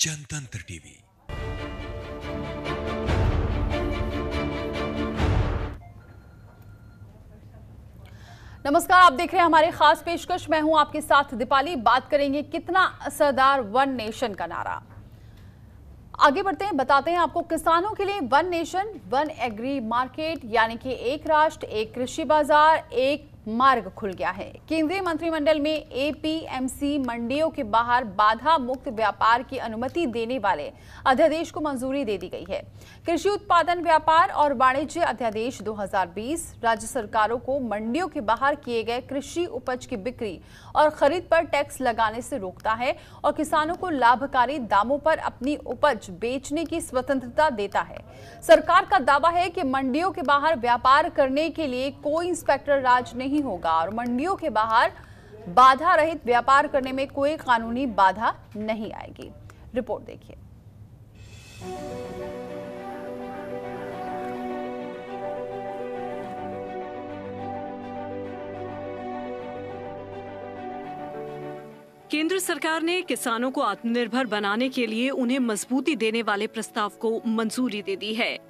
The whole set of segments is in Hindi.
जनतंत्र टीवी। नमस्कार, आप देख रहे हैं हमारे खास पेशकश। मैं हूँ आपके साथ दीपाली। बात करेंगे कितना असरदार वन नेशन का नारा। आगे बढ़ते हैं, बताते हैं आपको किसानों के लिए one nation, one agri market, यानी कि एक राष्ट्र, एक कृषि बाज़ार, एक मार्ग खुल गया है। केंद्रीय मंत्रिमंडल में एपीएमसी मंडियों के बाहर बाधा मुक्त व्यापार की अनुमति देने वाले अध्यादेश को मंजूरी दे दी गई है। कृषि उत्पादन व्यापार और वाणिज्य अध्यादेश 2020 राज्य सरकारों को मंडियों के बाहर किए गए कृषि उपज की बिक्री और खरीद पर टैक्स लगाने से रोकता है और किसानों को लाभकारी दामों पर अपनी उपज बेचने की स्वतंत्रता देता है। सरकार का दावा है कि मंडियों के बाहर व्यापार करने के लिए कोई इंस्पेक्टर राज नहीं होगा और मंडियों के बाहर बाधा रहित व्यापार करने में कोई कानूनी बाधा नहीं आएगी। रिपोर्ट देखिए। केंद्र सरकार ने किसानों को आत्मनिर्भर बनाने के लिए उन्हें मजबूती देने वाले प्रस्ताव को मंजूरी दे दी है।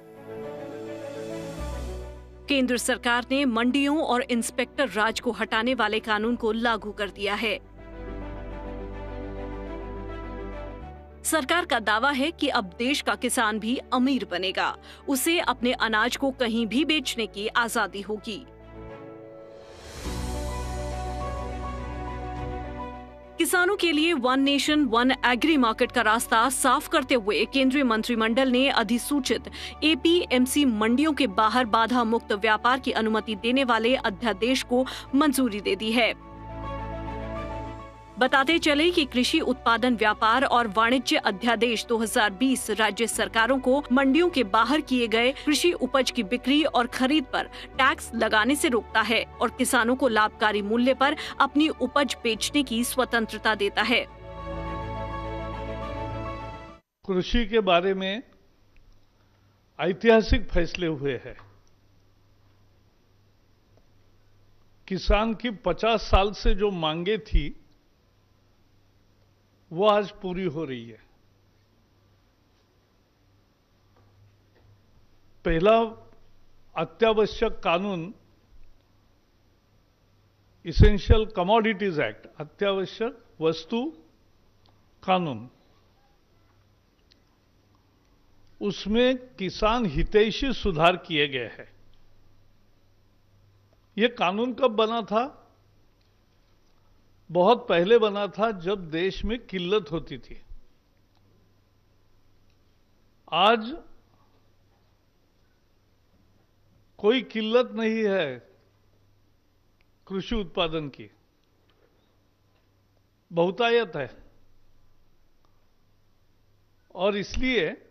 केंद्र सरकार ने मंडियों और इंस्पेक्टर राज को हटाने वाले कानून को लागू कर दिया है। सरकार का दावा है कि अब देश का किसान भी अमीर बनेगा। उसे अपने अनाज को कहीं भी बेचने की आज़ादी होगी। किसानों के लिए one nation one agri market का रास्ता साफ़ करते हुए केंद्रीय मंत्रिमंडल ने अधिसूचित एपीएमसी मंडियों के बाहर बाधा मुक्त व्यापार की अनुमति देने वाले अध्यादेश को मंजूरी दे दी है। बताते चले कि कृषि उत्पादन व्यापार और वाणिज्य अध्यादेश 2020 राज्य सरकारों को मंडियों के बाहर किए गए कृषि उपज की बिक्री और खरीद पर टैक्स लगाने से रोकता है और किसानों को लाभकारी मूल्य पर अपनी उपज बेचने की स्वतंत्रता देता है। कृषि के बारे में ऐतिहासिक फैसले हुए हैं। किसान की 50 साल से जो मांगे थी वो आज पूरी हो रही है। पहला अत्यावश्यक कानून इसेंशियल कमोडिटीज एक्ट अत्यावश्यक वस्तु कानून। उसमें किसान हितैषी सुधार किए गए हैं। यह कानून कब बना था? बहुत पहले बना था जब देश में किल्लत होती थी। आज कोई किल्लत नहीं है कृषि उत्पादन की। बहुतायत है। और इसलिए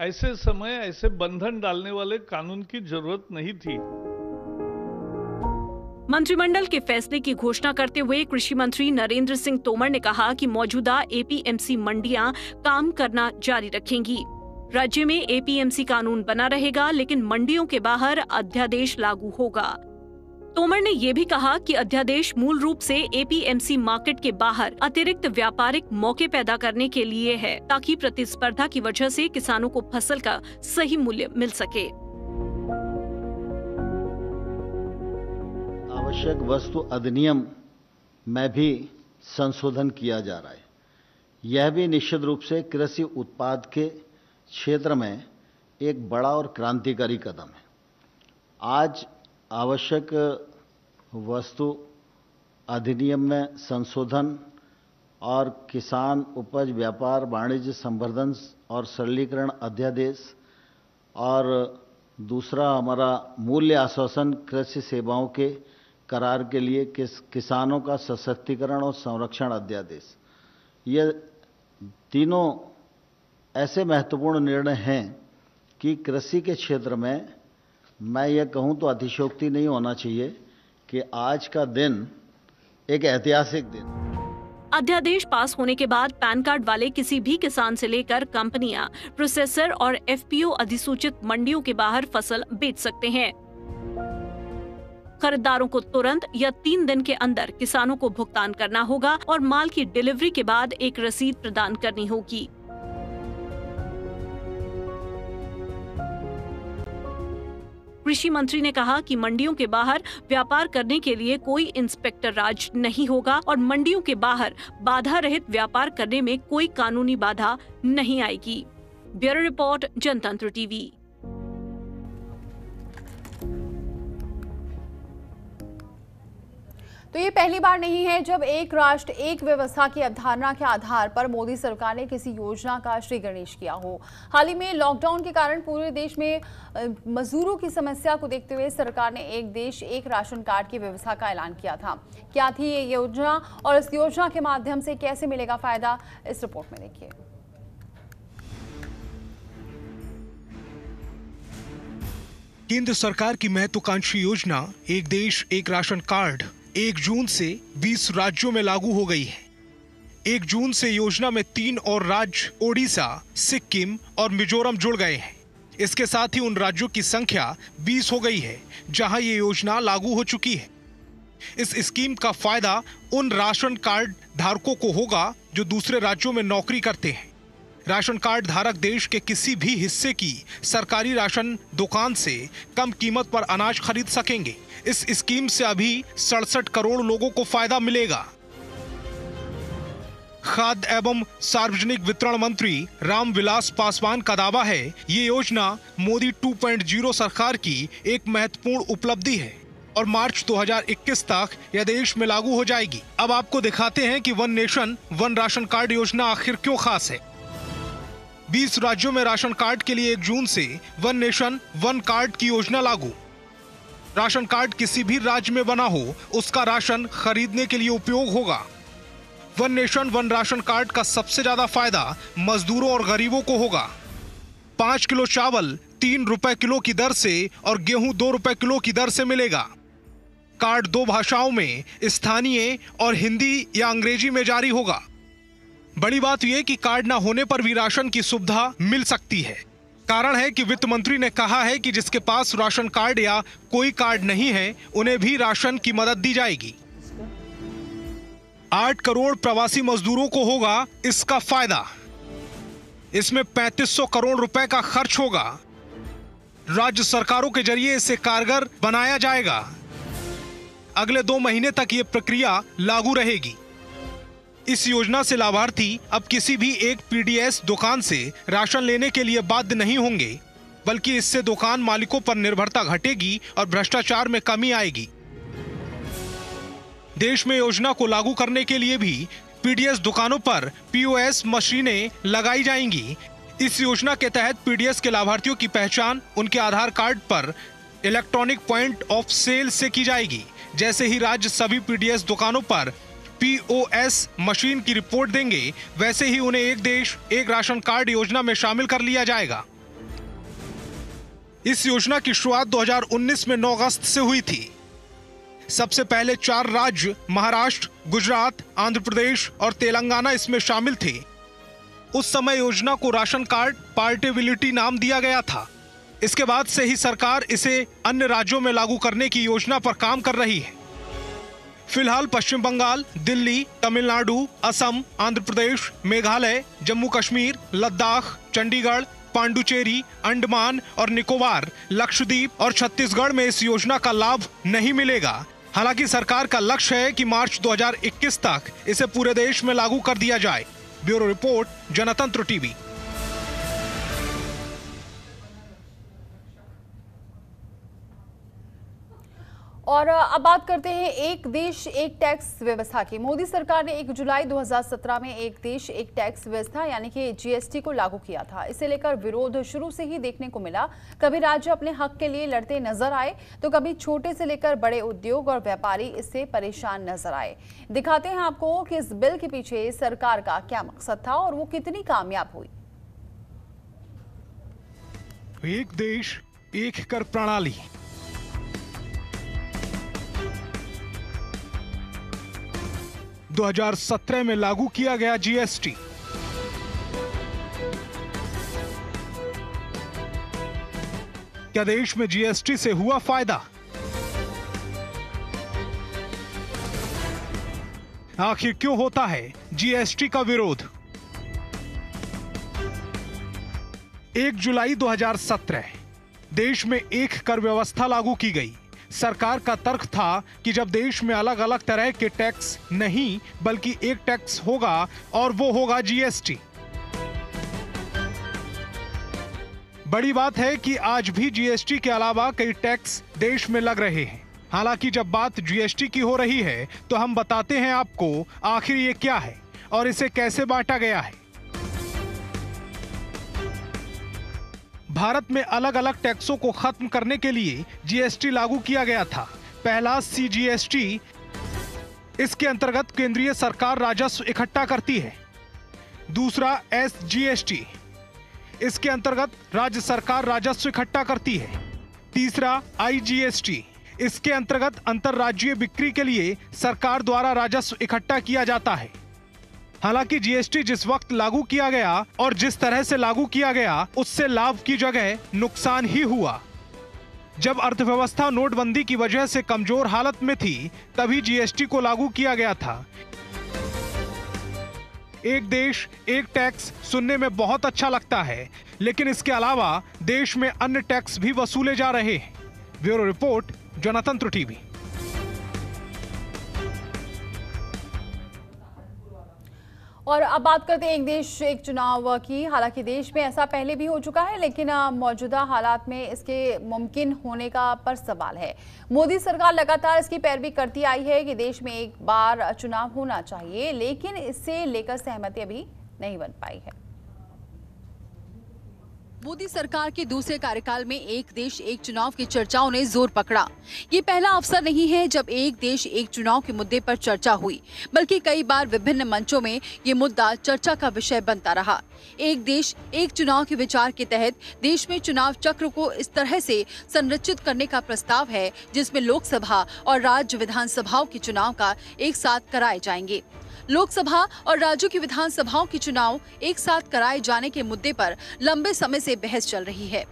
ऐसे समय, ऐसे बंधन डालने वाले कानून की ज़रूरत नहीं थी। मंत्रिमंडल के फैसले की घोषणा करते हुए कृषि मंत्री नरेंद्र सिंह तोमर ने कहा कि मौजूदा एपीएमसी मंडियाँ काम करना जारी रखेंगी। राज्य में एपीएमसी कानून बना रहेगा, लेकिन मंडियों के बाहर अध्यादेश लागू होगा। तोमर ने ये भी कहा कि अध्यादेश मूल रूप से एपीएमसी मार्केट के बाहर अतिरिक्त व्यापारिक मौके पैदा करने के लिए है, ताकि प्रतिस्पर्धा की वजह से किसानों को फ़सल का सही मूल्य मिल सके। आवश्यक वस्तु अधिनियम में भी संशोधन किया जा रहा है। यह भी निश्चित रूप से कृषि उत्पाद के क्षेत्र में एक बड़ा और क्रांतिकारी कदम है। आज आवश्यक वस्तु अधिनियम में संशोधन और किसान उपज, व्यापार, वाणिज्य, संवर्धन और सरलीकरण अध्यादेश और दूसरा हमारा मूल्य आश्वासन कृषि सेवाओं के करार के लिए किस, किसानों का सशक्तिकरण और संरक्षण अध्यादेश। ये तीनों ऐसे महत्वपूर्ण निर्णय हैं कि कृषि के क्षेत्र में, मैं ये कहूँ तो अतिशोक्ति नहीं होना चाहिए कि आज का दिन एक ऐतिहासिक दिन। अध्यादेश पास होने के बाद पैन कार्ड वाले किसी भी किसान से लेकर कंपनियाँ, प्रोसेसर और एफपीओ अधिसूचित मंडियों के बाहर फ़सल बेच सकते हैं। खरीदारों को तुरंत या तीन दिन के अंदर किसानों को भुगतान करना होगा और माल की डिलीवरी के बाद एक रसीद प्रदान करनी होगी। कृषि मंत्री ने कहा कि मंडियों के बाहर व्यापार करने के लिए कोई इंस्पेक्टर राज नहीं होगा और मंडियों के बाहर बाधा रहित व्यापार करने में कोई कानूनी बाधा नहीं आएगी। Bureau report, Jantantra TV. तो ये पहली बार नहीं है जब एक राष्ट्र एक व्यवस्था की अवधारणा के आधार पर मोदी सरकार ने किसी योजना का श्री गणेश किया हो। हाल ही में लॉकडाउन के कारण पूरे देश में मजदूरों की समस्या को देखते हुए सरकार ने एक देश एक राशन कार्ड की व्यवस्था का ऐलान किया था। क्या थी ये योजना और इस योजना के माध्यम से कैसे मिलेगा फ़ायदा, इस रिपोर्ट में देखिए। केंद्र सरकार की महत्वाकांक्षी योजना, एक देश एक राशन कार्ड एक जून से 20 राज्यों में लागू हो गई है। एक जून से योजना में तीन और राज्य, ओडिशा, सिक्किम और मिजोरम जुड़ गए हैं। इसके साथ ही उन राज्यों की संख्या 20 हो गई है, जहाँ ये योजना लागू हो चुकी है। इस स्कीम का फ़ायदा उन राशन कार्ड धारकों को होगा जो दूसरे राज्यों में नौकरी करते हैं। राशन कार्ड धारक देश के किसी भी हिस्से की सरकारी राशन दुकान से कम कीमत पर अनाज खरीद सकेंगे। इस स्कीम से अभी सड़सठ करोड़ लोगों को फ़ायदा मिलेगा। खाद्य एवं सार्वजनिक वितरण मंत्री रामविलास पासवान का दावा है, ये योजना मोदी 2.0 सरकार की एक महत्वपूर्ण उपलब्धि है और मार्च 2021 तक यह देश में लागू हो जाएगी। अब आपको दिखाते हैं कि one nation, one ration card योजना आखिर क्यों खास है। 20 राज्यों में राशन कार्ड के लिए एक जून से वन नेशन, वन कार्ड की योजना लागू। राशन कार्ड किसी भी राज्य में बना हो, उसका राशन खरीदने के लिए उपयोग होगा। One nation, one ration card का सबसे ज़्यादा फ़ायदा मजदूरों और गरीबों को होगा। पाँच किलो चावल, तीन रुपए किलो की दर से और गेहूँ दो रुपए किलो की दर से मिलेगा। कार्ड दो भाषाओं में स्थानीय और हिंदी या अंग्रेज़ी में जारी होगा। बड़ी बात यह कि कार्ड ना होने पर भी राशन की सुविधा मिल सकती है। कारण है कि वित्त मंत्री ने कहा है कि जिसके पास राशन कार्ड या कोई कार्ड नहीं है, उन्हें भी राशन की मदद दी जाएगी। आठ करोड़ प्रवासी मजदूरों को होगा इसका फ़ायदा। इसमें 3500 करोड़ रुपए का खर्च होगा। राज्य सरकारों के ज़रिए इसे कारगर बनाया जाएगा। अगले दो महीने तक यह प्रक्रिया लागू रहेगी। इस योजना से लाभार्थी अब किसी भी एक पीडीएस दुकान से राशन लेने के लिए बाध्य नहीं होंगे, बल्कि इससे दुकान मालिकों पर निर्भरता घटेगी और भ्रष्टाचार में कमी आएगी। देश में योजना को लागू करने के लिए भी पीडीएस दुकानों पर पीओएस मशीनें लगाई जाएँगी। इस योजना के तहत पीडीएस के लाभार्थियों की पहचान, उनके आधार कार्ड पर इलेक्ट्रॉनिक पॉइंट ऑफ़ सेल से की जाएगी, जैसे ही राज्य सभी पीडीएस दुकानों पर पीओएस मशीन की रिपोर्ट देंगे। वैसे ही उन्हें एक देश, एक राशन कार्ड योजना में शामिल कर लिया जाएगा। इस योजना की शुरुआत 2019 में 9 अगस्त से हुई थी। सबसे पहले चार राज्य, महाराष्ट्र, गुजरात, आंध्र प्रदेश और तेलंगाना इसमें शामिल थे। उस समय योजना को राशन कार्ड, पार्टेबिलिटी नाम दिया गया था। इसके बाद से ही सरकार इसे अन्य राज्यों में लागू करने की योजना पर काम कर रही है। फ़िलहाल पश्चिम बंगाल, दिल्ली, तमिलनाडु, असम, आंध्र प्रदेश, मेघालय, जम्मू कश्मीर, लद्दाख, चंडीगढ़, पांडुचेरी, अंडमान और निकोबार, लक्षद्वीप और छत्तीसगढ़ में इस योजना का लाभ नहीं मिलेगा। हालाँकि सरकार का लक्ष्य है कि मार्च 2021 तक इसे पूरे देश में लागू कर दिया जाए। Bureau report, Jantantra TV. और अब बात करते हैं एक देश, एक टैक्स व्यवस्था की। मोदी सरकार ने 1 जुलाई 2017 में एक देश, एक टैक्स व्यवस्था यानी कि जीएसटी को लागू किया था। इसे लेकर विरोध शुरू से ही देखने को मिला। कभी राज्य अपने हक के लिए लड़ते नज़र आए तो कभी छोटे से लेकर बड़े उद्योग और व्यापारी इससे परेशान नज़र आए। दिखाते हैं आपको कि इस बिल के पीछे सरकार का क्या मकसद था और वो कितनी कामयाब हुई। एक देश, एक कर प्रणाली। 2017 में लागू किया गया जीएसटी। क्या देश में जीएसटी से हुआ फ़ायदा? आखिर क्यों होता है जीएसटी का विरोध? 1 जुलाई 2017 देश में एक कर व्यवस्था लागू की गई। सरकार का तर्क था कि जब देश में अलग अलग तरह के टैक्स नहीं, बल्कि एक टैक्स होगा और वो होगा जीएसटी। बड़ी बात है कि आज भी जीएसटी के अलावा कई टैक्स देश में लग रहे हैं। हालाँकि जब बात जीएसटी की हो रही है तो हम बताते हैं आपको आखिर ये क्या है और इसे कैसे बांटा गया है। भारत में अलग अलग टैक्सों को खत्म करने के लिए जीएसटी लागू किया गया था। पहला सीजीएसटी इसके अंतर्गत केंद्रीय सरकार राजस्व इकट्ठा करती है। दूसरा एसजीएसटी इसके अंतर्गत राज्य सरकार राजस्व इकट्ठा करती है। तीसरा आईजीएसटी इसके अंतर्गत अंतर्राज्यीय बिक्री के लिए सरकार द्वारा राजस्व इकट्ठा किया जाता है। हालाँकि जीएसटी जिस वक्त लागू किया गया और जिस तरह से लागू किया गया, उससे लाभ की जगह नुकसान ही हुआ। जब अर्थव्यवस्था नोटबंदी की वजह से कमज़ोर हालत में थी, तभी जीएसटी को लागू किया गया था। एक देश, एक टैक्स सुनने में बहुत अच्छा लगता है, लेकिन इसके अलावा देश में अन्य टैक्स भी वसूले जा रहे हैं। Bureau report, Jantantra TV. और अब बात करते हैं एक देश, एक चुनाव की। हालाँकि देश में ऐसा पहले भी हो चुका है, लेकिन मौजूदा हालात में इसके मुमकिन होने का पर सवाल है। मोदी सरकार लगातार इसकी पैरवी करती आई है कि देश में एक बार चुनाव होना चाहिए, लेकिन इससे लेकर सहमति अभी नहीं बन पाई है। मोदी सरकार के दूसरे कार्यकाल में एक देश, एक चुनाव की चर्चाओं ने ज़ोर पकड़ा। ये पहला अवसर नहीं है जब एक देश, एक चुनाव के मुद्दे पर चर्चा हुई, बल्कि कई बार विभिन्न मंचों में ये मुद्दा चर्चा का विषय बनता रहा। एक देश, एक चुनाव के विचार के तहत देश में चुनाव चक्र को इस तरह से संरचित करने का प्रस्ताव है, जिसमें लोकसभा और राज्य विधानसभाओं के चुनाव का एक साथ कराए जाएँगे। लोकसभा और राज्यों की विधानसभाओं के चुनाव एक साथ कराए जाने के मुद्दे पर लंबे समय से बहस चल रही है।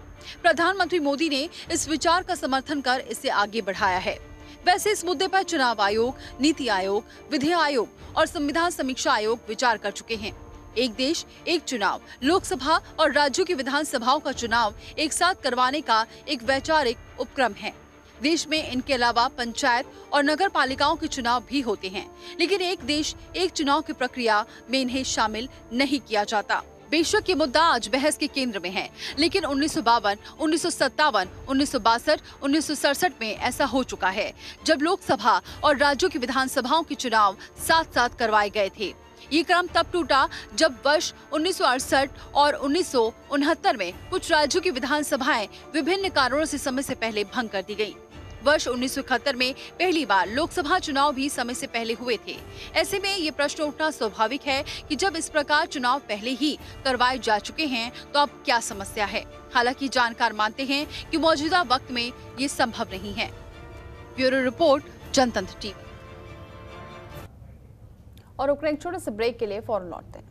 प्रधानमंत्री मोदी ने इस विचार का समर्थन कर इसे आगे बढ़ाया है। वैसे इस मुद्दे पर चुनाव आयोग, नीति आयोग विधि आयोग और संविधान समीक्षा आयोग विचार कर चुके हैं। एक देश, एक चुनाव, लोकसभा और राज्यों की विधानसभाओं का चुनाव एक साथ करवाने का एक वैचारिक उपक्रम है। देश में इनके अलावा पंचायत और नगर पालिकाओं के चुनाव भी होते हैं। लेकिन एक देश, एक चुनाव की प्रक्रिया में इन्हें शामिल नहीं किया जाता। बेशक ये मुद्दा आज बहस के केंद्र में है, लेकिन उन्नीस सौ बावन, उन्नीस सौ सत्तावन, उन्नीस सौ बासठ, उन्नीस सौ सड़सठ में ऐसा हो चुका है, जब लोकसभा और राज्यों की विधानसभाओं के चुनाव साथ साथ करवाए गए थे। ये क्रम तब टूटा जब वर्ष उन्नीस सौ अड़सठ और उन्नीस सौ उनहत्तर में कुछ राज्यों की विधानसभाएँ विभिन्न कारणों से समय से पहले भंग कर दी गई वर्ष उन्नीस में पहली बार लोकसभा चुनाव भी समय से पहले हुए थे। ऐसे में ये प्रश्न उठना स्वाभाविक है कि जब इस प्रकार चुनाव पहले ही करवाए जा चुके हैं तो अब क्या समस्या है? हालाँकि जानकार मानते हैं कि मौजूदा वक्त में ये संभव नहीं है। ब्यूरो रिपोर्ट, जनतंत्र टीवी और एक छोटे से ब्रेक के लिए फ़ौरन लौटते हैं।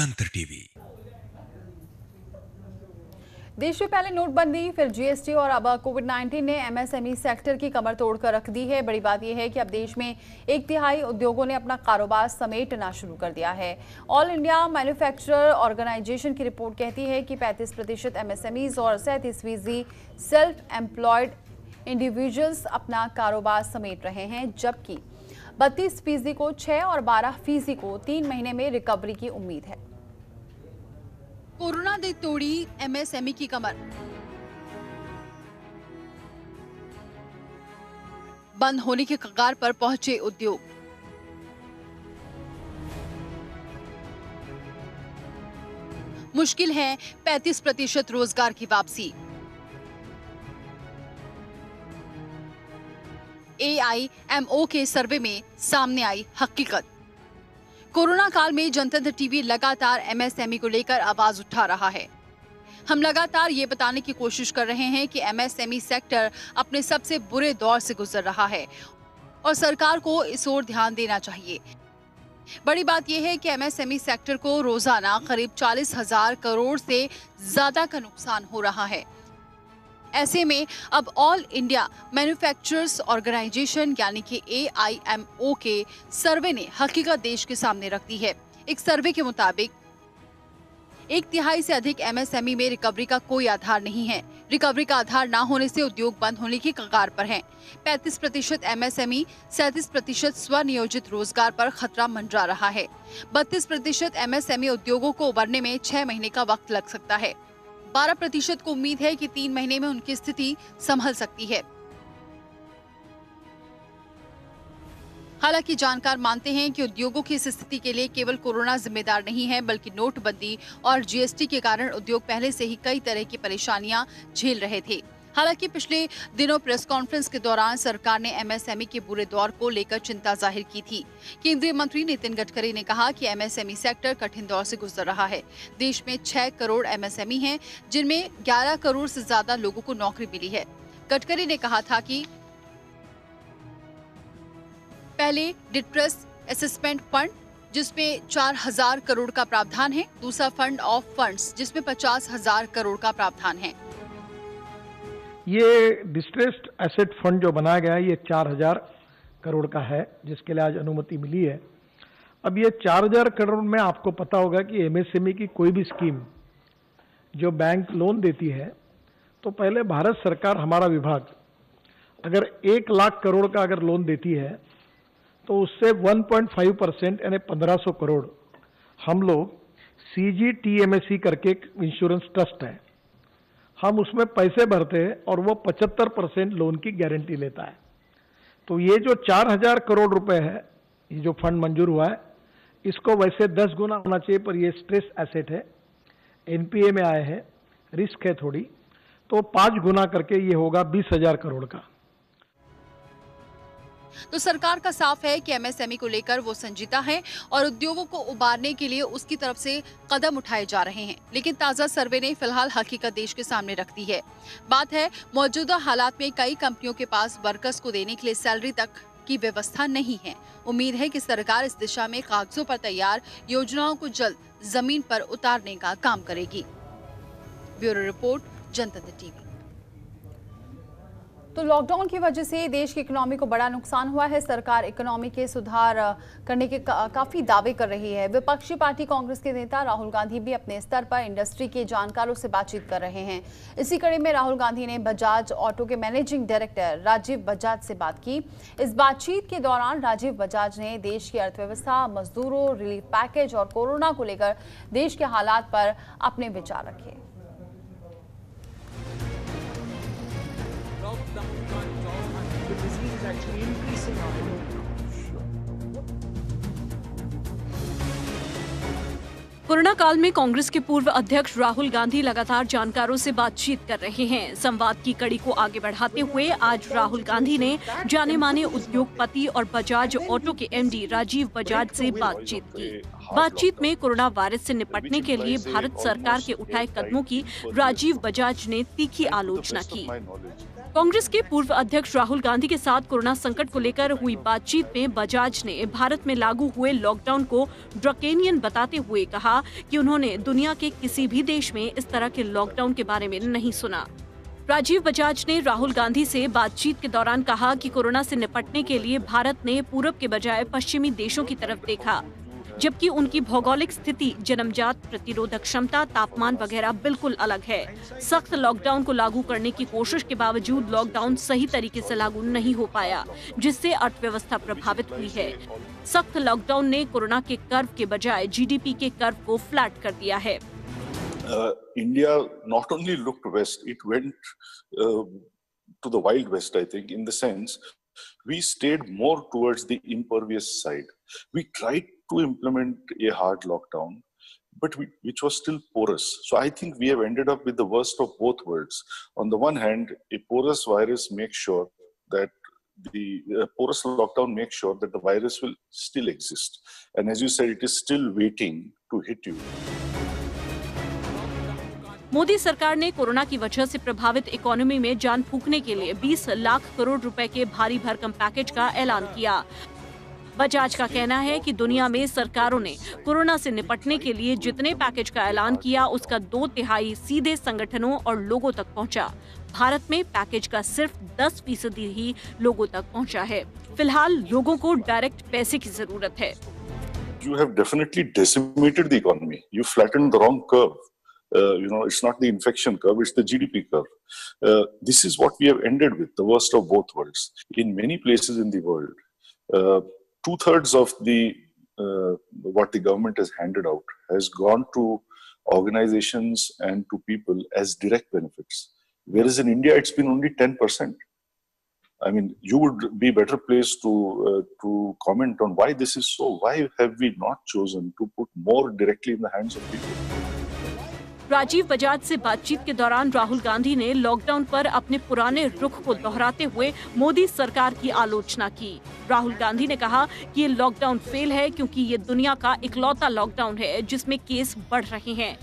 जनतंत्र टीवी देश में पहले नोटबंदी, फिर जीएसटी और अब कोविड 19 ने एमएसएमई सेक्टर की कमर तोड़कर रख दी है। बड़ी बात यह है कि अब देश में एक तिहाई उद्योगों ने अपना कारोबार समेटना शुरू कर दिया है। ऑल इंडिया मैन्युफैक्चरर ऑर्गेनाइजेशन की रिपोर्ट कहती है कि 35 प्रतिशत एमएसएमईज और सैंतीस फ़ीसदी सेल्फ एम्प्लॉयड इंडिविजुअल्स अपना कारोबार समेट रहे हैं, जबकि बत्तीस फ़ीसदी को छह और बारह फ़ीसदी को तीन महीने में रिकवरी की उम्मीद है। कोरोना ने तोड़ी एमएसएमई की कमर। बंद होने के कगार पर पहुँचे उद्योग। मुश्किल है 35 प्रतिशत रोज़गार की वापसी। एआईएमओ के सर्वे में सामने आई हकीकत। कोरोना काल में जनतंत्र टीवी लगातार एमएसएमई को लेकर आवाज़ उठा रहा है। हम लगातार ये बताने की कोशिश कर रहे हैं कि एमएसएमई सेक्टर अपने सबसे बुरे दौर से गुजर रहा है और सरकार को इस ओर ध्यान देना चाहिए। बड़ी बात यह है कि एमएसएमई सेक्टर को रोज़ाना करीब चालीस हज़ार करोड़ से ज़्यादा का नुकसान हो रहा है। ऐसे में अब ऑल इंडिया मैन्युफैक्चरर्स ऑर्गेनाइजेशन यानी कि एआईएमओ के सर्वे ने हकीकत देश के सामने रख दी है। एक सर्वे के मुताबिक, एक तिहाई से अधिक एमएसएमई में रिकवरी का कोई आधार नहीं है। रिकवरी का आधार न होने से उद्योग बंद होने की कगार पर हैं। 35 प्रतिशत एम एमएसएमई सैतीस प्रतिशत स्वनियोजित रोज़गार पर खतरा मंडरा रहा है। 32 प्रतिशत एमएसएमई उद्योगों को उबरने में छह महीने का वक्त लग सकता है। 12 प्रतिशत को उम्मीद है कि तीन महीने में उनकी स्थिति संभल सकती है। हालाँकि जानकार मानते हैं कि उद्योगों की इस स्थिति के लिए केवल कोरोना जिम्मेदार नहीं है, बल्कि नोटबंदी और जीएसटी के कारण उद्योग पहले से ही कई तरह की परेशानियाँ झेल रहे थे। हालाँकि पिछले दिनों प्रेस कॉन्फ्रेंस के दौरान सरकार ने एमएसएमई के बुरे दौर को लेकर चिंता ज़ाहिर की थी। केंद्रीय मंत्री नितिन गडकरी ने कहा कि एमएसएमई सेक्टर कठिन दौर से गुजर रहा है। देश में छह करोड़ एमएसएमई हैं, जिनमें ग्यारह करोड़ से ज़्यादा लोगों को नौकरी मिली है। गडकरी ने कहा था कि पहले डिट्रेस असेसमेंट फंड, जिसमें चार हज़ार करोड़ का प्रावधान है, दूसरा फंड ऑफ़ फंड्स, जिसमें पचास हज़ार करोड़ का प्रावधान है। ये डिस्ट्रेस्ड एसेट फंड जो बनाया गया है, ये चार हज़ार करोड़ का है, जिसके लिए आज अनुमति मिली है। अब ये चार हज़ार करोड़ में आपको पता होगा कि एमएसएमई की कोई भी स्कीम जो बैंक लोन देती है तो पहले भारत सरकार, हमारा विभाग, अगर एक लाख करोड़ का अगर लोन देती है तो उससे 1.5 परसेंट, यानी 1500 करोड़, हम लोग C G T M S C करके एक इंश्योरेंस ट्रस्ट है। हम उसमें पैसे भरते हैं और वो 75 परसेंट लोन की गारंटी लेता है। तो ये जो 4000 करोड़ रुपए है, ये जो फंड मंजूर हुआ है, इसको वैसे 10 गुना होना चाहिए, पर ये स्ट्रेस एसेट है। एनपीए में आए हैं रिस्क है थोड़ी। तो पाँच गुना करके ये होगा बीस हज़ार करोड़ का। तो सरकार का साफ़ है कि एमएसएमई को लेकर वो संजीता है और उद्योगों को उबारने के लिए उसकी तरफ़ से कदम उठाए जा रहे हैं। लेकिन ताज़ा सर्वे ने फ़िलहाल हकीकत देश के सामने रख दी है। बात है, मौजूदा हालात में कई कंपनियों के पास वर्कर्स को देने के लिए सैलरी तक की व्यवस्था नहीं है। उम्मीद है कि सरकार इस दिशा में कागजों पर तैयार योजनाओं को जल्द ज़मीन पर उतारने का काम करेगी। Bureau report, Jantantra TV. तो लॉकडाउन की वजह से देश की इकोनॉमी को बड़ा नुकसान हुआ है। सरकार इकोनॉमी के सुधार करने के का, काफ़ी दावे कर रही है। विपक्षी पार्टी कांग्रेस के नेता राहुल गांधी भी अपने स्तर पर इंडस्ट्री के जानकारों से बातचीत कर रहे हैं। इसी कड़ी में राहुल गांधी ने बजाज ऑटो के मैनेजिंग डायरेक्टर राजीव बजाज से बात की। इस बातचीत के दौरान राजीव बजाज ने देश की अर्थव्यवस्था मजदूरों रिलीफ पैकेज और कोरोना को लेकर देश के हालात पर अपने विचार रखे। कोरोना काल में कांग्रेस के पूर्व अध्यक्ष राहुल गांधी लगातार जानकारों से बातचीत कर रहे हैं। संवाद की कड़ी को आगे बढ़ाते हुए आज राहुल गांधी ने जाने माने उद्योगपति और बजाज ऑटो के एमडी राजीव बजाज से बातचीत की। बातचीत में कोरोना वायरस से निपटने के लिए भारत सरकार के उठाए कदमों की राजीव बजाज ने तीखी आलोचना की। कांग्रेस के पूर्व अध्यक्ष राहुल गांधी के साथ कोरोना संकट को लेकर हुई बातचीत में बजाज ने भारत में लागू हुए लॉकडाउन को ड्रकेनियन बताते हुए कहा कि उन्होंने दुनिया के किसी भी देश में इस तरह के लॉकडाउन के बारे में नहीं सुना। राजीव बजाज ने राहुल गांधी से बातचीत के दौरान कहा कि कोरोना से निपटने के लिए भारत ने पूरब के बजाय पश्चिमी देशों की तरफ़ देखा। जबकि उनकी भौगोलिक स्थिति, जन्मजात प्रतिरोधक क्षमता, तापमान वगैरह बिल्कुल अलग है। सख्त लॉकडाउन को लागू करने की कोशिश के बावजूद लॉकडाउन सही तरीके से लागू नहीं हो पाया, जिससे अर्थव्यवस्था प्रभावित हुई है। सख्त लॉकडाउन ने कोरोना के कर्व के बजाय जीडीपी के कर्व को फ्लैट कर दिया है। India not only looked west it went to the wild west, i think, in the sense we stayed more towards the impervious side. to implement a hard lockdown, but we, which was still porous. So I think we have ended up with the worst of both worlds. On the one hand, a porous virus makes sure that the uh, porous lockdown makes sure that the virus will still exist. And as you said, it is still waiting to hit you. Modi सरकार ने कोरोना की वजह से प्रभावित इकोनॉमी में जान फूकने के लिए 20 लाख करोड़ रुपए के भारी भरकम पैकेज का ऐलान किया बजाज का कहना है कि दुनिया में सरकारों ने कोरोना से निपटने के लिए जितने पैकेज का ऐलान किया उसका दो तिहाई सीधे संगठनों और लोगों तक पहुँचा। भारत में पैकेज का सिर्फ़ 10 फ़ीसदी ही लोगों तक पहुँचा है। फ़िलहाल लोगों को डायरेक्ट पैसे की ज़रूरत है। You have definitely decimated the economy you flatten the wrong curve you know it's not the infection curve it's the GDP Uh, two thirds of the uh, what the government has handed out has gone to organizations and to people as direct benefits. Whereas in India, it's been only 10%. I mean, you would be better placed to uh, to comment on why this is so. Why have we not chosen to put more directly in the hands of people? Rajiv Bajaj से बातचीत के दौरान राहुल गांधी ने लॉकडाउन पर अपने पुराने रुख को दोहराते हुए मोदी सरकार की आलोचना की राहुल गांधी ने कहा कि ये लॉकडाउन फेल है क्योंकि ये दुनिया का इकलौता लॉकडाउन है जिसमें केस बढ़ रहे हैं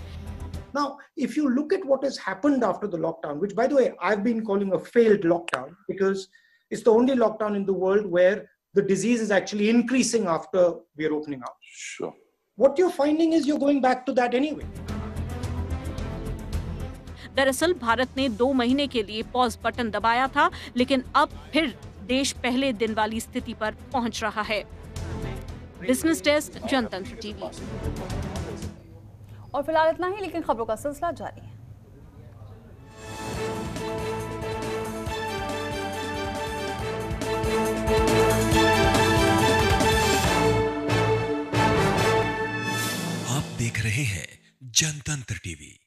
Now, if you look at what has happened after the lockdown, which by the way, I've been calling a failed lockdown because it's the only lockdown in the world where the disease is actually increasing after we're opening up. Sure. What you're finding is you're going back to that anyway. दरअसल भारत ने दो महीने के लिए पॉज बटन दबाया था लेकिन अब फिर देश पहले दिन वाली स्थिति पर पहुँच रहा है। बिज़नेस डेस्क जनतंत्र टीवी और फ़िलहाल इतना ही लेकिन खबरों का सिलसिला जारी है। आप देख रहे हैं जनतंत्र टीवी